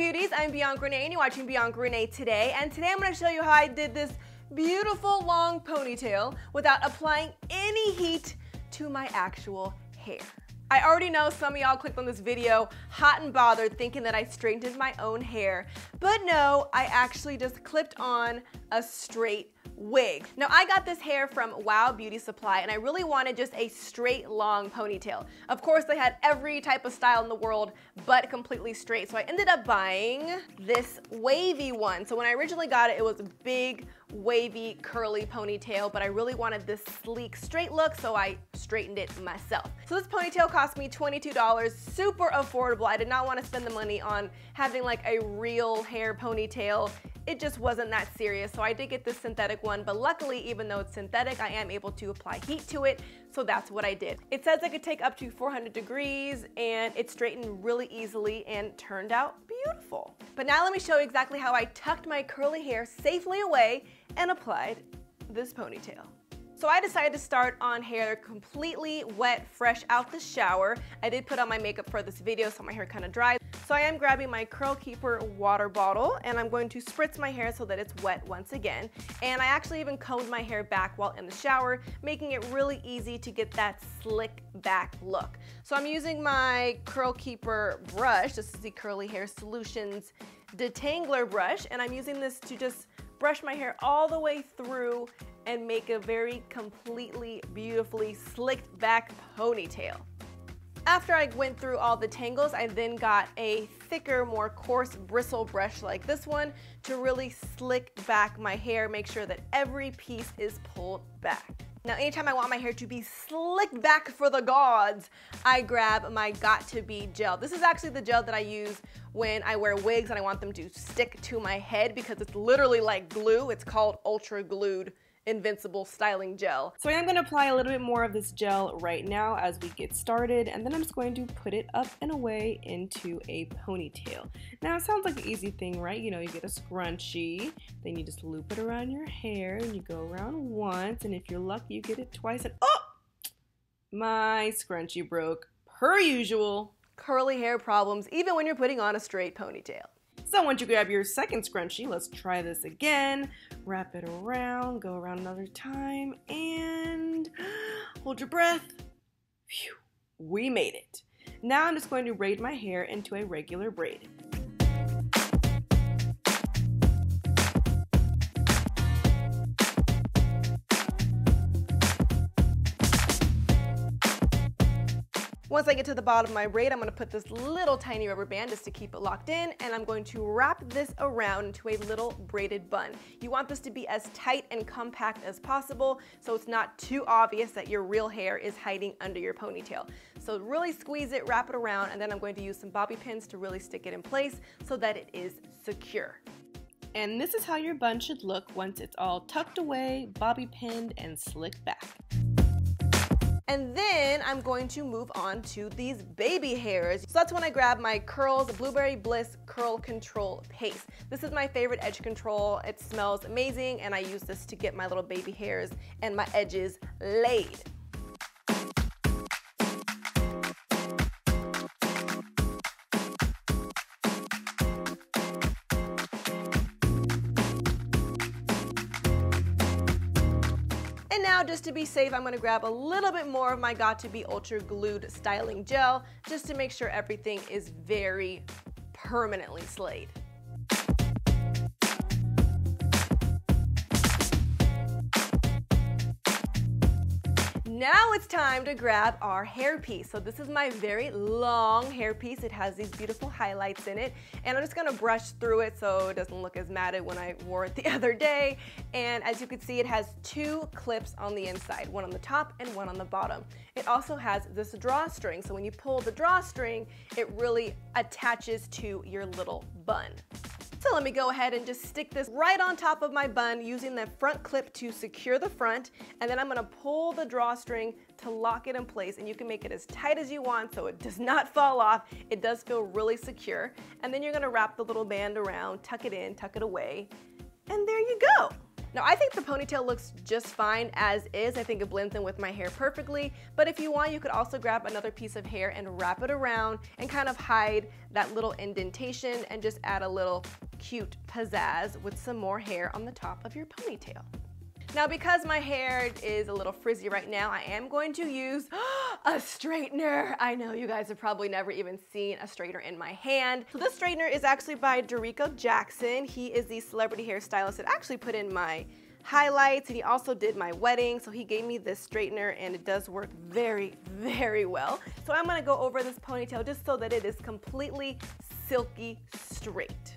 beauties, I'm Bianca Renee and you're watching Bianca Renee today. And today I'm gonna show you how I did this beautiful long ponytail without applying any heat to my actual hair. I already know some of y'all clicked on this video hot and bothered thinking that I straightened my own hair, but no, I actually just clipped on a straight wig. Now I got this hair from Wow Beauty Supply and I really wanted just a straight long ponytail. Of course they had every type of style in the world but completely straight so I ended up buying this wavy one. So when I originally got it it was a big wavy curly ponytail but I really wanted this sleek straight look so I straightened it myself. So this ponytail cost me $22, super affordable. I did not want to spend the money on having like a real hair ponytail it just wasn't that serious. So I did get this synthetic one, but luckily, even though it's synthetic, I am able to apply heat to it. So that's what I did. It says I could take up to 400 degrees and it straightened really easily and turned out beautiful. But now let me show you exactly how I tucked my curly hair safely away and applied this ponytail. So I decided to start on hair completely wet, fresh out the shower. I did put on my makeup for this video so my hair kind of dried. So I am grabbing my Curl Keeper water bottle and I'm going to spritz my hair so that it's wet once again. And I actually even combed my hair back while in the shower, making it really easy to get that slick back look. So I'm using my Curl Keeper brush, this is the Curly Hair Solutions detangler brush, and I'm using this to just brush my hair all the way through and make a very completely beautifully slicked back ponytail. After I went through all the tangles, I then got a thicker, more coarse bristle brush like this one to really slick back my hair, make sure that every piece is pulled back. Now, anytime I want my hair to be slicked back for the gods, I grab my Got 2B gel. This is actually the gel that I use when I wear wigs and I want them to stick to my head because it's literally like glue. It's called Ultra Glued Invincible Styling Gel. So I am going to apply a little bit more of this gel right now as we get started and then I'm just going to put it up and away into a ponytail. Now it sounds like an easy thing, right? You know, you get a scrunchie, then you just loop it around your hair and you go around once and if you're lucky you get it twice and oh! My scrunchie broke per usual. Curly hair problems even when you're putting on a straight ponytail. So once you grab your second scrunchie, let's try this again. Wrap it around, go around another time, and hold your breath. Phew, we made it. Now I'm just going to braid my hair into a regular braid. Once I get to the bottom of my braid, I'm gonna put this little tiny rubber band just to keep it locked in, and I'm going to wrap this around into a little braided bun. You want this to be as tight and compact as possible, so it's not too obvious that your real hair is hiding under your ponytail. So really squeeze it, wrap it around, and then I'm going to use some bobby pins to really stick it in place so that it is secure. And this is how your bun should look once it's all tucked away, bobby pinned, and slicked back. And then I'm going to move on to these baby hairs. So that's when I grab my Curls Blueberry Bliss Curl Control Paste. This is my favorite edge control. It smells amazing and I use this to get my little baby hairs and my edges laid. Now, just to be safe, I'm gonna grab a little bit more of my Got 2B Ultra Glued Styling Gel, just to make sure everything is very permanently slayed. Now it's time to grab our hairpiece. So this is my very long hairpiece. It has these beautiful highlights in it. And I'm just gonna brush through it so it doesn't look as matted when I wore it the other day. And as you can see, it has two clips on the inside, one on the top and one on the bottom. It also has this drawstring. So when you pull the drawstring, it really attaches to your little bun. Let me go ahead and just stick this right on top of my bun using the front clip to secure the front. And then I'm gonna pull the drawstring to lock it in place. And you can make it as tight as you want so it does not fall off. It does feel really secure. And then you're gonna wrap the little band around, tuck it in, tuck it away. And there you go. Now I think the ponytail looks just fine as is. I think it blends in with my hair perfectly, but if you want, you could also grab another piece of hair and wrap it around and kind of hide that little indentation and just add a little cute pizzazz with some more hair on the top of your ponytail. Now because my hair is a little frizzy right now, I am going to use a straightener. I know you guys have probably never even seen a straightener in my hand. So this straightener is actually by Darico Jackson. He is the celebrity hairstylist that actually put in my highlights and he also did my wedding so he gave me this straightener and it does work very very well so I'm gonna go over this ponytail just so that it is completely silky straight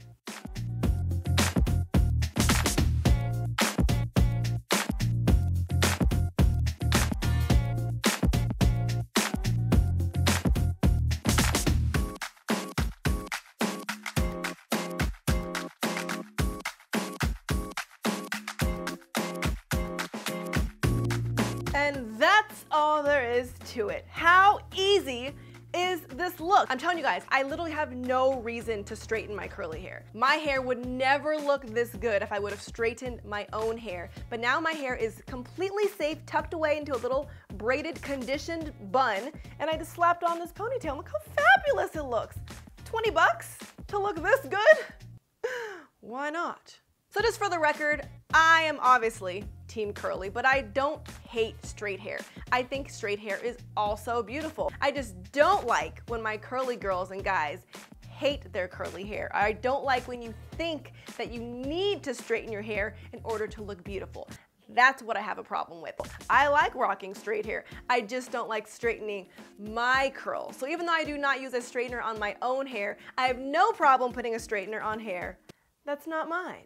And that's all there is to it. How easy is this look? I'm telling you guys, I literally have no reason to straighten my curly hair. My hair would never look this good if I would have straightened my own hair. But now my hair is completely safe, tucked away into a little braided, conditioned bun, and I just slapped on this ponytail. Look how fabulous it looks. 20 bucks to look this good? Why not? So just for the record, I am obviously team curly, but I don't hate straight hair. I think straight hair is also beautiful. I just don't like when my curly girls and guys hate their curly hair. I don't like when you think that you need to straighten your hair in order to look beautiful. That's what I have a problem with. I like rocking straight hair. I just don't like straightening my curls. So even though I do not use a straightener on my own hair, I have no problem putting a straightener on hair that's not mine.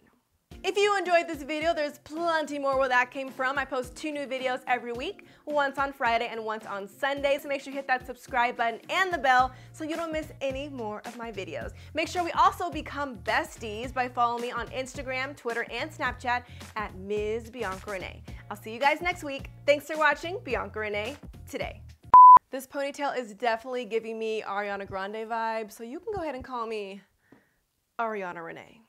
If you enjoyed this video, there's plenty more where that came from. I post two new videos every week, once on Friday and once on Sunday, so make sure you hit that subscribe button and the bell so you don't miss any more of my videos. Make sure we also become besties by following me on Instagram, Twitter, and Snapchat at Ms. Bianca Renee. I'll see you guys next week. Thanks for watching Bianca Renee Today. This ponytail is definitely giving me Ariana Grande vibes, so you can go ahead and call me Ariana Renee.